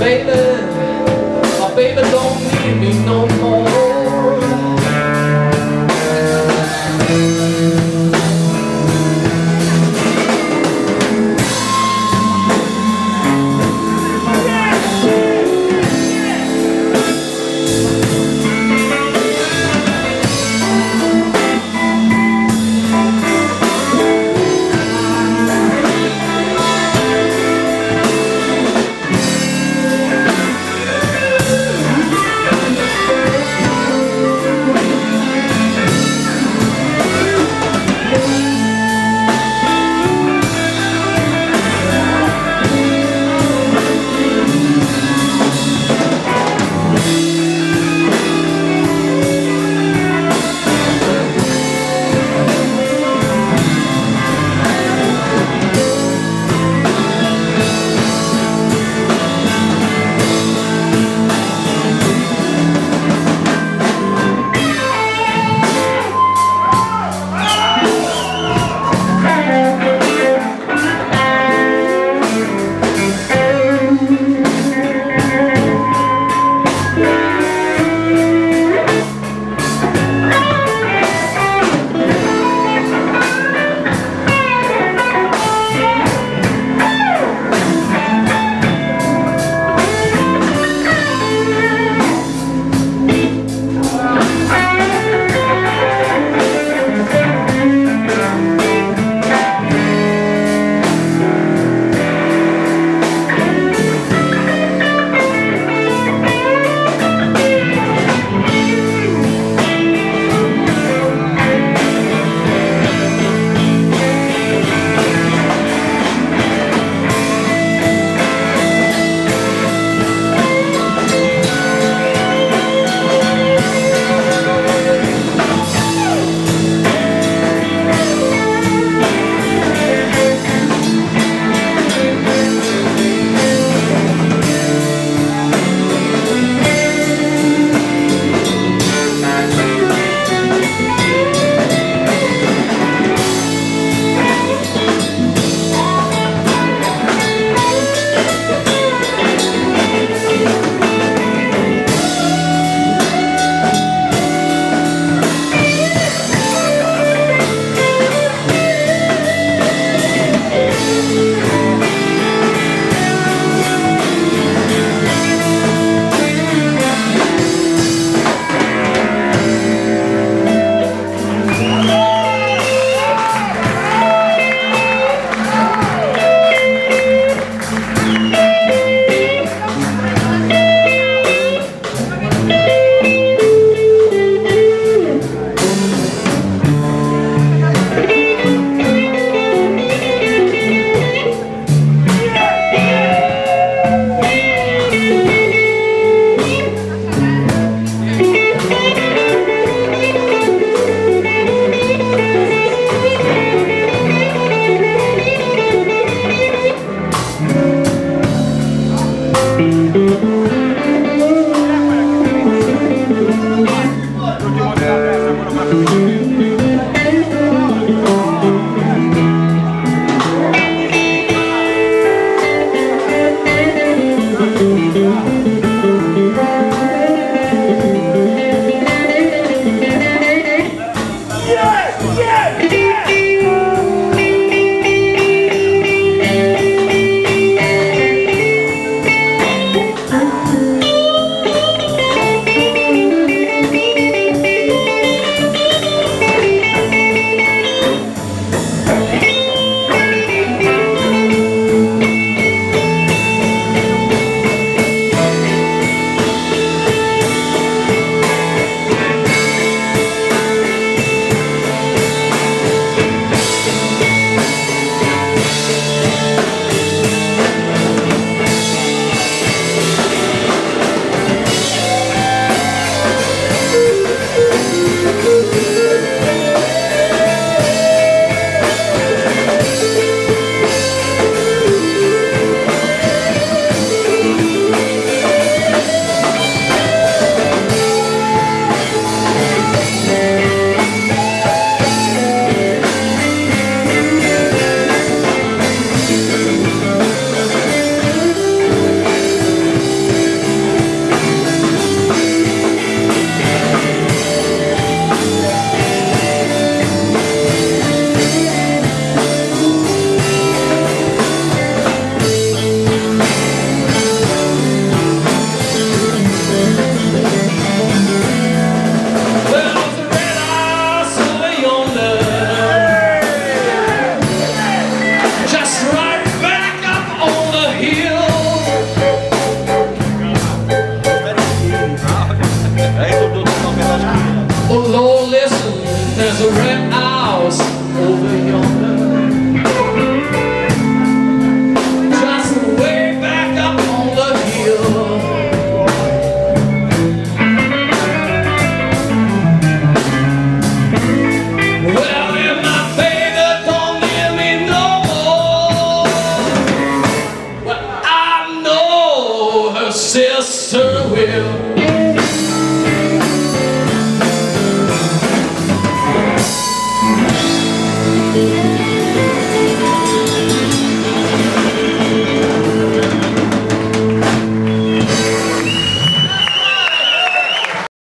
Baby.